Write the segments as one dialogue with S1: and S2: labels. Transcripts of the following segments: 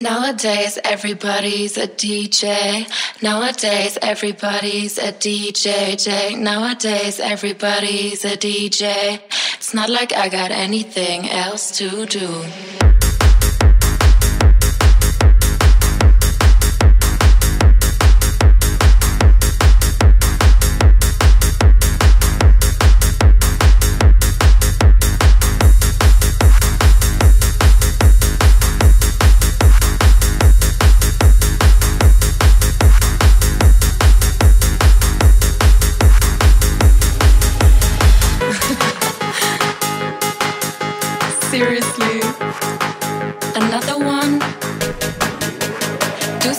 S1: Nowadays everybody's a DJ. Nowadays everybody's a DJ. Nowadays everybody's a DJ. It's not like I got anything else to do.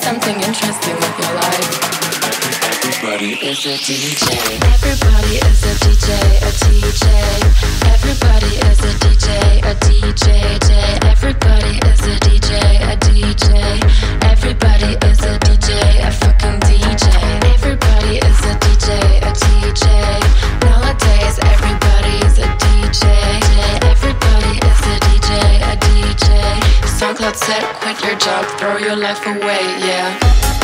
S1: Something interesting with your life.
S2: Everybody is a DJ.
S1: SoundCloud said, quit your job, throw your life away, yeah.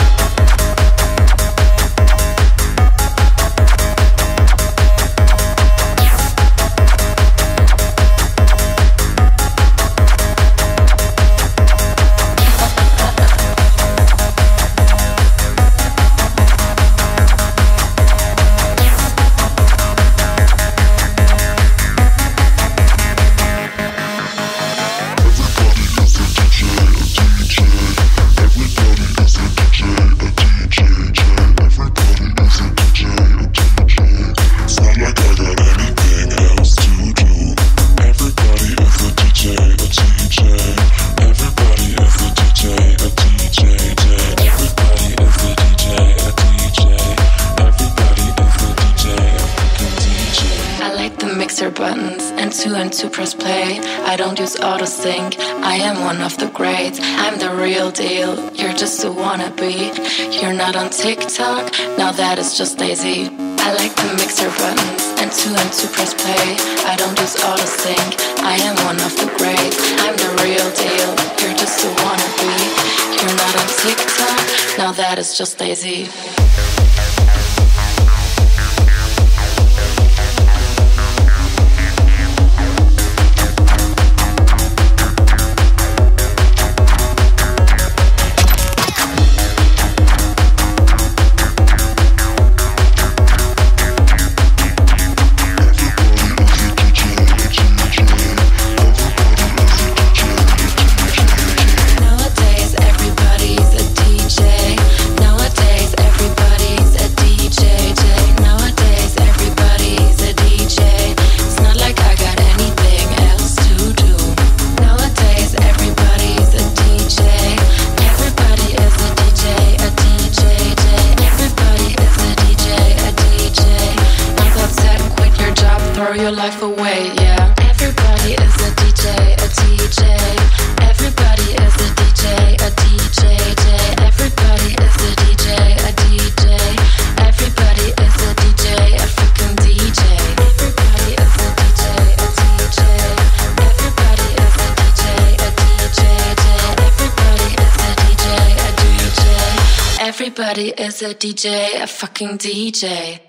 S1: Mixer buttons and two and two press play. I don't use auto sync. I am one of the greats. I'm the real deal. You're just a wannabe. You're not on TikTok. Now that is just lazy. I like the mixer buttons and two and two press play. I don't use auto sync. I am one of the greats. I'm the real deal. You're just a wannabe. You're not on TikTok. Now that is just lazy. Your life away, yeah. Everybody is a DJ, a DJ. Everybody is a DJ, a DJ. Everybody is a DJ, a DJ. Everybody is a DJ, a freaking DJ. Everybody is a DJ, a DJ. Everybody is a DJ, a DJ. Everybody is a DJ, a DJ. Everybody is a DJ, a fucking DJ.